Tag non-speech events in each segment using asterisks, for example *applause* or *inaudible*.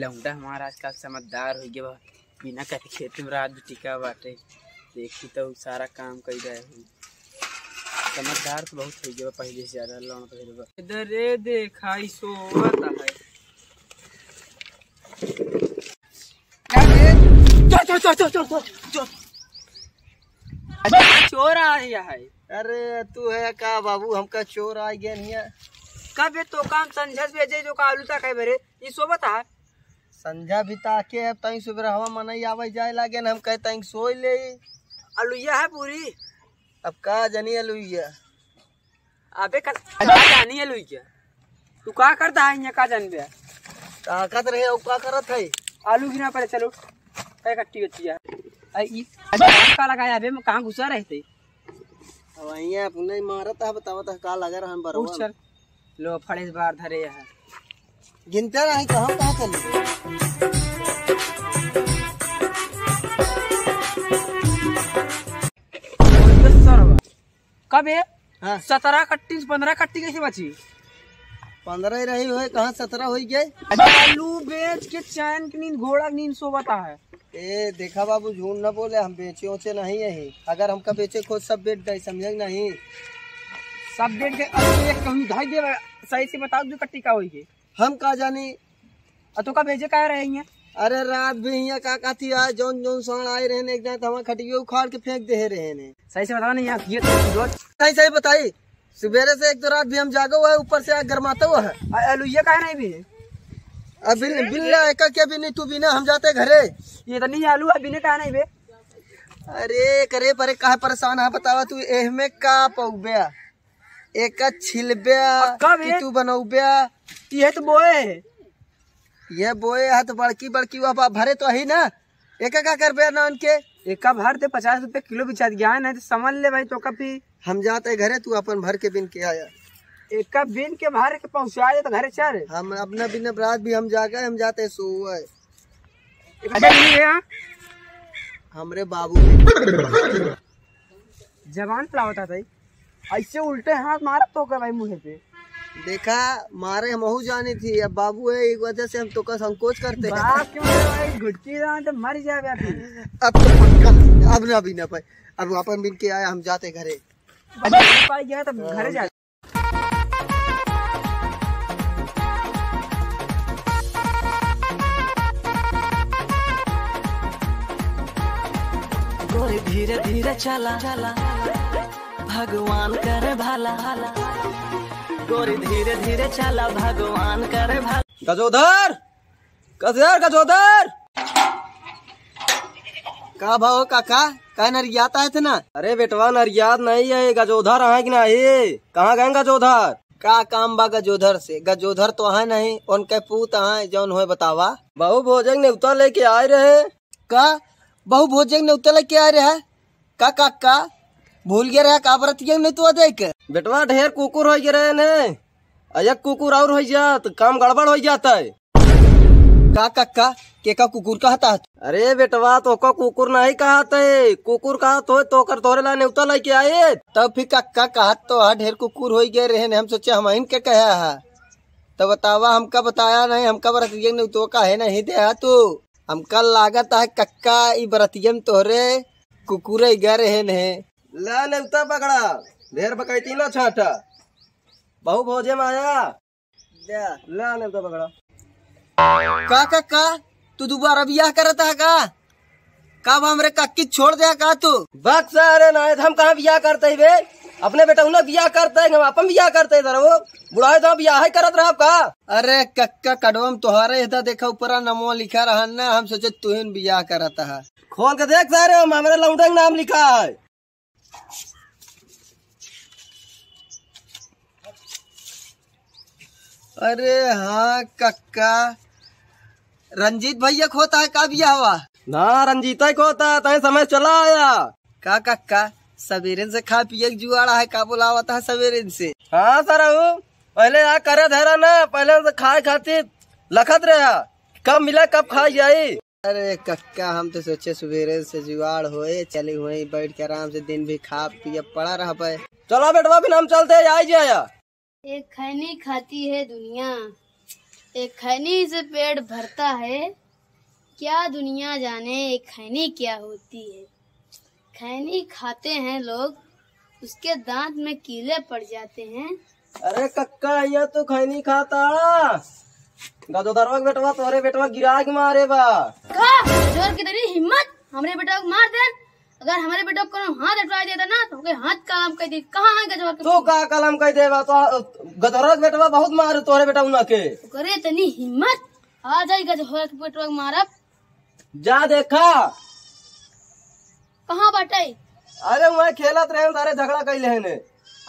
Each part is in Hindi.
लौंडा हमारा आजकल समझदार हो गया बिना कहे खेत में रात टिका बाटे। देखी तो सारा काम कर रहे हो समझदार तो बहुत हो गया पहले से ज़्यादा लौंड पहले इधर रे देखा सोवत है चल चल चल चल चल चल चोर आ रहा है अरे तू है का बाबू? हमका चोर आ गया नहीं कब तो काम संझस भेजे जो का आलू तक है मेरे ये सोबत है संजा भी ताके है तई सुबह हवा मन आवे जाए लागे हम कहे तई सो ले। अलुइया है पूरी? अब का जानी अलुइया? अबे का जानी अलुइया? तू का करता है यहाँ का जानबे? ताकत रहे ओ का करत है? आलू गिना पर चलो। कई कट्टी होती है। का लगाया बे कहाँ घुसा रहते वहीं अपने मारत है बतावत है का लगा रहा हम बरोबर लो फड़े बार धरे है। गिनते रही कहाँ कहाँ चली कब है? हाँ। सत्रह कट्टी पंद्रह कट्टी कैसे बची? पंद्रह ही रही हुए कहाँ सत्रह हो गए आलू बेच के चैन की नींद घोड़ा की नींद सोबता है। ए देखा बाबू झूठ न बोले हम बेचे उचे नहीं है। अगर हमका बेचे खुद सब बेच गए समझे नहीं? सब बेच के अब एक कहूँ ढाई दे सही से बताओ जो कट्टी का हुई हम कहा जानी? तो का भेजे का रहे हैं? अरे रात भी यहाँ का का थी आज जौन जौन सण आए रहे एक दिन तो हम खटिए उखाड़ के फेंक दे रहे ने सही से बताओ नहीं यहाँ ये तो सही सही बताई। सवेरे से एक तो रात भी हम जागा हुआ है ऊपर से आग गरमाता हुआ है। आलू ये का नहीं भी अब बिल बिल एक क्या भी नहीं तू भी ना हम जाते घरे? ये तो नहीं आलू अभी ने कहा नहीं बे अरे करे परे कहा परेशान है बतावा तू एह में का पौबया एक कि तू बनौबया ये तो बोए। ये बोए है तो बड़की बड़की वह भरे तो ही ना। एक का कर बे नान के एक का भर दे पचास रुपए किलो बिछा दिया है नहीं तो समझ ले भाई तो कभी। हम जाते घरे तू अपन भर के बिन के आया। एक का बिन के भर के पहुँचा दे तो घरे चल। हम अपना बिना रात भी हम जागे हम जाते है हमरे बाबू ने जवान पलावता था ऐसे उल्टे हाथ मारा तो भाई मुँह पे? देखा मारे हमहू जानी थी अब बाबू है एक वजह से हम तो का संकोच करते हैं। तो मर जाए अब तो अब ना भी ना पाए अब अपन बिन के आया हम जाते घरे। पाई गया तो घरे जा। गोरी धीरे धीरे चला चला। भगवान करे भला। गोरी धीरे धीरे चला भगवान करे भला। गजोधर! गजोधर गजोधर! का भाव काका? का नरियात आए थे ना? अरे बेटवा नरियात नहीं है गजोधर है कि नहीं? कहाँ गए गजोधर? का काम बा गजोधर से? गजोधर तो है नहीं उनके पूत है जौन हो बतावा? बहु भोजन नेवता लेके आए रहे। का? बहु भोजन नेवता लेके आए रहे? का काका? भूल गया रहा का बरतिया नहीं तो देख? बेटवा ढेर कुकुर हो गए ने। अयक कुकुर और हो जात काम गड़बड़ हो जाता है। का काका के? का कुकुर कहता अरे बेटवा तो को कुकुर नहीं कहते है। कुकुर कहा तो तो कर तोरे ला नेवता लेके आए। तब फिर काका कहत तो है ढेर कुकुर हो गए रहे ने हम सोचे हम इनके कहे है तो बतावा हमका बताया नहीं हमका बरतिया ने तो का है नहीं दे तू। हमका लागत है कक्का ई बरतिया में तोरे कुकुर गए रहे ने। ला नेवता पकड़ा। ढेर बकैती ना छाटा। बहु भोजे में आया ला नेवता पकड़ा। का का का? तू दोबारा बियाह करता है का? कब हमरे कक्की छोड़ दिया का तू? बक सारे ना हम कहाँ बियाह करते बे? अपने बेटा उन्हें बियाह करते हैं हम अपन बियाह करते हैं वो बुढ़ाए तो बियाह ही करत रहा का? अरे कक्का कड़वम तुहारे इधर देखा ऊपर नमो लिखा रहा ना हम सोचे तू ब्याह करता है। खोल के देख सारे हमारे लौंडे नाम लिखा है। अरे हाँ कक्का। रंजीत भैया खोता है का बिया हुआ? ना रंजीता ही खोता है तय समय चला आया। का कक्का? सवेरे से खा पिए जुआड़ा है का बुलावता है सवेरे से? हाँ सर पहले यहाँ करे धरा ना पहले से खाए खाती लखत रहा कब मिला कब खा जाई अरे कक्का हम तो सोचे सवेरे से जुआड़ होए चले हुए बैठ के आराम से दिन भी खा पिए पड़ा रह पाए चलो बेटवा फिर हम चलते आई जाया एक खैनी खाती है दुनिया। एक खैनी से पेट भरता है। क्या दुनिया जाने एक खैनी क्या होती है। खैनी खाते हैं लोग उसके दांत में कीले पड़ जाते हैं। अरे कक्का यहाँ तो खैनी खाता। गजोधरवा के बेटवा तोरे बेटवा गिरा के मारे बा। का ज़ोर की तेरी हिम्मत। हमारे बेटा को मार दे। अगर हमारे बेटा को हाथ हटवा देता ना तो ओके हाथ का काम कर दी। कहाँ है गजवा के तू का कलम कह देबा तो के बेटवा बहुत मारे तोरे बेटा उना के। करे तनी हिम्मत। आ जाई गजवा के बेटवा मारब। जा देखा। कहाँ बाटे? अरे मैं खेलत रहे तारे झगड़ा कैले है ने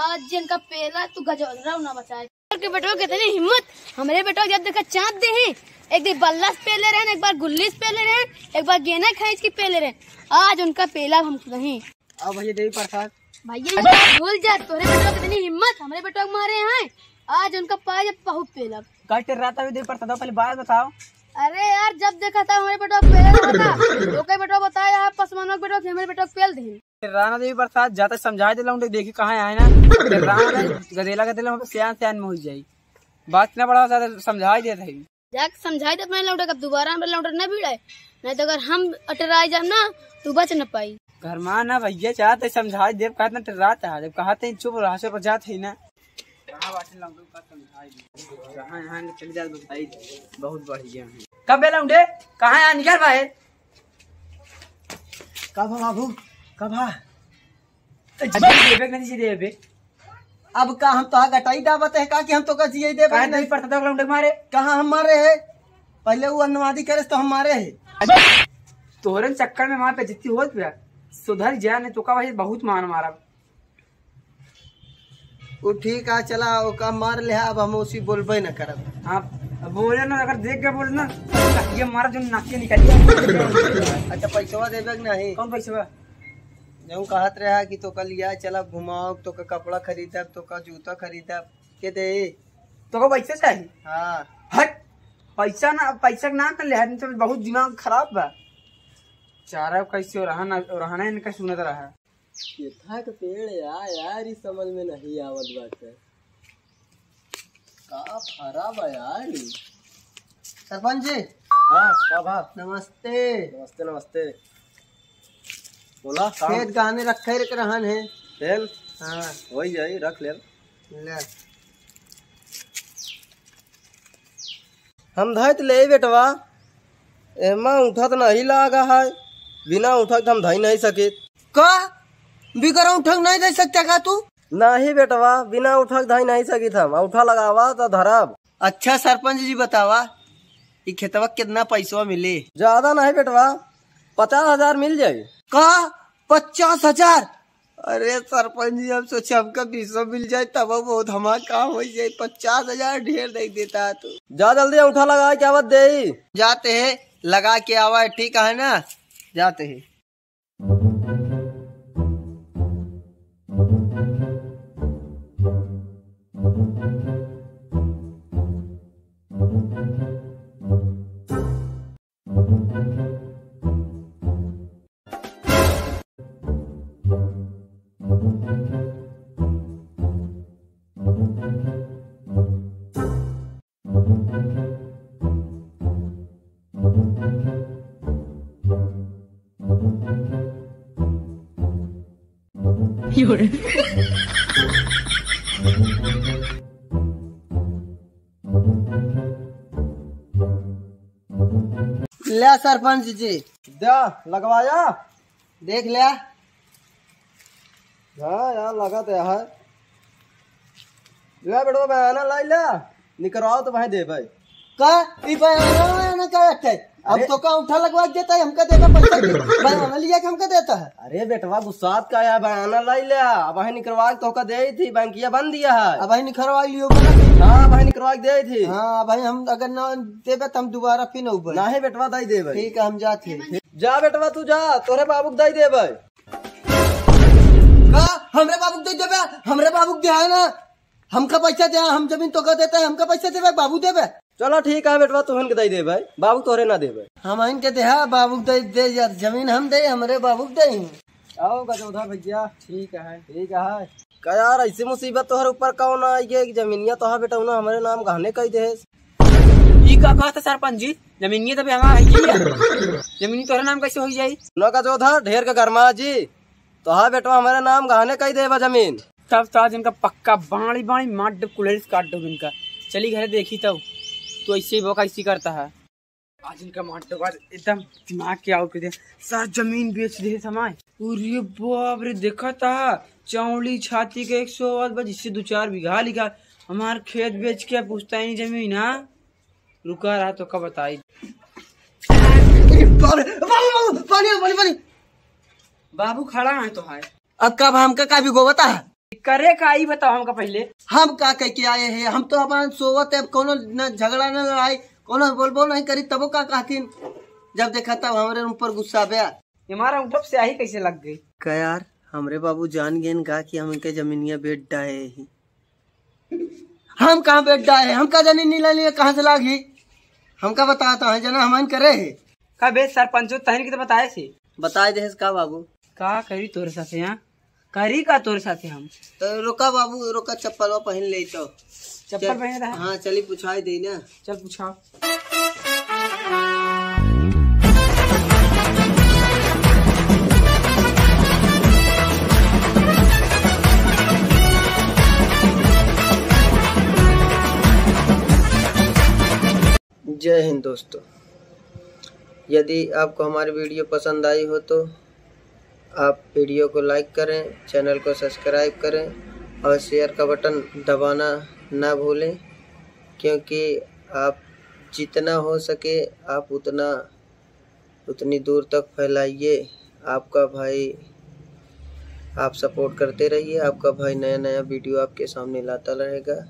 आज जिनका पेला तू गजवा ना बचाए। के बेटो कितनी हिम्मत। हमारे बेटो जब देखा चाँद दे हैं एक दिन बल्ला से पेले रहे एक बार गुल्ली से पेले रहे एक बार गेना खींच के पेले रहे। आज उनका पेला हम नहीं। अब भैया देवी प्रसाद। भैया भूल जा तोरे बेटो कितनी हिम्मत। हमारे बेटो मारे हैं। आज उनका पाए जब बहुत पेला। टेर रात अभी देवी प्रसाद पहले बात बताओ। अरे यार जब देखा था हमारे बेटो पेले रहा था तो बेटो बताया पसमानों के बेटो हमारे बेटो पेल दे राणा देवी प्रसाद जाते समझा दिला देखी कहाँ आए ना। राणा गदेला गदेला वहाँ पे सियान सियान में हो जाई। बात ना बड़ा ज़्यादा समझा ही देता है। जाके समझाई दे अपने लौटे कब दोबारा हमारे लौटे न भिड़े नहीं तो अगर हम अटराई जाम ना तू बच न पाई। घर में ना भैया चाहते समझा देव कहते ना रात है जब कहते चुप रहा पर जाते ही ना। दे। दे। बहुत बढ़िया है। कब बेला उठे? कहाँ निकल भाई कब बाबू कब हा? नहीं जी अब का हम तो गटाई दावत है? का कि हम तो का जिये दे कहाँ नहीं? पड़ता था लौंडे मारे। कहाँ हम मारे है? पहले वो अनुवादी करे तो हम मारे है। तोहरे चक्कर में वहाँ पे जितनी होत पिया सुधर जा नहीं तो का भाई बहुत मार मारा। वो ठीक है चला वो का मार ले अब हम उसी बोलबे न करब। आप बोले ना अगर देख के बोले ना ये मारा जो नाके निकल अच्छा पैसा देवे नहीं? कौन पैसे जो कहत रहा कि तो कल लिया चला घुमाओ तो का कपड़ा खरीदब तो का जूता खरीदब। के दे? तो को पैसे चाहिए हाँ। हट। पैसा ना पैसा ना कर ले हट तो बहुत दिमाग खराब बा। चारा कैसे हो रहा ना रहना इनका सुनत रहा केथा के पेड़ यार यार ही समझ में नहीं आवत बाटे। का फरा बा यार? सरपंच जी। हाँ का नमस्ते। नमस्ते नमस्ते। बोला खेत गहने रखे रख रहन है। तेल? हाँ। वही जाई रख ले। ले। हम धैत ले बेटवा। एमा उठत नहीं लागा है। बिना उठक हम धई नहीं सके। का? बिगर उठक नहीं दे सकता का तू? नहीं बेटवा बिना उठक धई नहीं सकी हम। उठा लगावा तो धरब। अच्छा सरपंच जी बतावा ई खेतवा कितना पैसा मिले? ज़्यादा नहीं बेटवा। पचास हज़ार मिल जाए का? पचास हज़ार? अरे सरपंच जी अब सोचे हमका बीस मिल जाए तब बहुत हमारा काम हो जाए। पचास हज़ार ढेर नहीं देता है तू। जा जल्दी उठा लगा के बात दे जाते है लगा के आवा ठीक है ना? जाते हैं। ले सरपंच जी। दे लगवाया? देख लिया हाँ यार लगा तो है। ले बेटो बयाना लाई ले। निकलवाओ तो भाई दे भाई। का ई बयाना बयाना का है। अब तो का उठा लगवा देता है हमका देगा पैसा। *laughs* बयाना लिया के हमका देता है। अरे बेटवा गुस्सात का है बयाना लाई ले। अब भाई निकलवा तो का दे थी बैंकिया बंद दिया है। अब भाई निकलवा लियो हाँ भाई निकलवा दे थी। हाँ भाई हम अगर ना देबे तो हम दोबारा फिर न उबर नहीं बेटवा दाई दे ठीक है हम जाते जा बेटवा तू जा। तोरे बाबू दाई दे का? हमरे बाबू दे देबे? हमरे बाबू दे है ना। हमका पैसा दे हम ज़मीन तो का देता है हमका पैसा देबे बाबू देबे? चलो ठीक है बेटवा तू इनके दे दे भाई। बाबू तोरे ना देबे हम इनके दे बाबू दे दे ज़मीन हम दे हमरे बाबू दे। आओ गजोधा भैया ठीक है ठीक है। का यार ऐसी मुसीबत तोहर ऊपर कौन आई है कि जमीनिया तोहा बेटा उन्हें हमारे नाम गहने कही दे। का कहा था सरपंच जी जमीनिए तो हमारा है ही। है। जमीनी तोहरा नाम कैसे हो जाई? सुनो का जोधर ढेर का गरमा जी। तो हाँ बेटवा हमारे नाम गहने कही देवा ज़मीन। तब तो आज इनका पक्का बाणी बाणी मार दो कुलेरिस काट दो इनका। चली घर देखी तब तो ऐसे ही वो कैसी करता है। आज इनका मार दो बाद एकदम दिमाग के आउट कर दिया। सर ज़मीन बेच दे समाय अरे बाप रे देखा था। चौड़ी छाती के एक सौ बाद जिससे दो चार बीघा लिखा। हमारे खेत बेच के पूछता ही नहीं ज़मीन हाँ? रुका रहा तो कब बताई। बाबू खड़ा है तो है अब कब हमका का भी गोवता है? करे का ही बताओ हमका पहले। हम का कह के आए हैं? हम तो अपन सोवत है कोनो न झगड़ा न लड़ाई कोनो बोलबो नहीं करी तबो का कहतीन जब देखा तब हमारे ऊपर गुस्सा बया हमारा ऊपर से आई कैसे लग गई? का यार हमरे बाबू जान गए का कि हम इनके जमीनिया बेच डाए ही। हम कहाँ बेच डाए हम का ज़मीन नहीं ले कहाँ से लागी? हमका बताता है जना हम करे है। का बे सरपंचो तहन की तो बताए से? बताए दे का बाबू? का करी तोरे साथे यहाँ करी का तोरे साथे हम? तो रोका बाबू रोका चप्पल पहन ले तो। चप्पल पहने रहा हाँ? चली पूछाई दे ना। चल पूछा जय हिंद दोस्तों। यदि आपको हमारी वीडियो पसंद आई हो तो आप वीडियो को लाइक करें, चैनल को सब्सक्राइब करें और शेयर का बटन दबाना ना भूलें, क्योंकि आप जितना हो सके आप उतना, उतनी दूर तक फैलाइए। आपका भाई आप सपोर्ट करते रहिए। आपका भाई नया नया वीडियो आपके सामने लाता रहेगा।